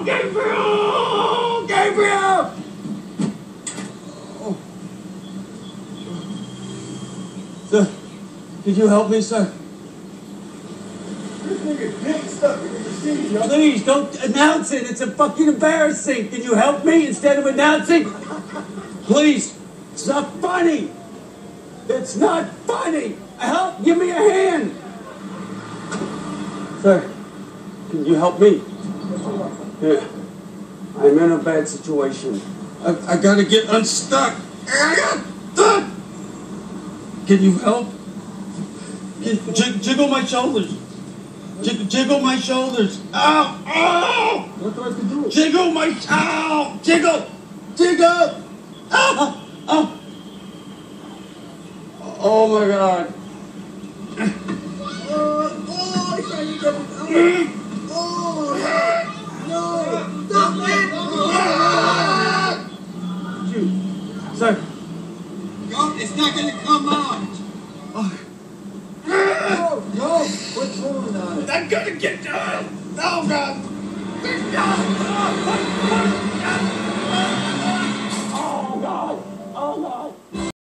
Oh, Gabriel! Gabriel! Sir, could you help me, sir? This nigga picked stuff in your machine. Please don't announce it. It's a fucking embarrassing. Can you help me instead of announcing? Please. It's not funny. It's not funny. Help. Give me a hand. Sir, can you help me? Yeah. I'm in a bad situation. I, I gotta get unstuck. Stuck. Can you help? Can, jig, jiggle my shoulders. Jig, jiggle my shoulders. Ow! Ow! What do I have to do? Jiggle my ow! Jiggle! Jiggle! Ow! Ow! Oh my god. Oh, oh, I tried to get it out. No, stop it. Sir. No, it's not to come out. No, no, what's going on? I'm gonna get down. Oh god.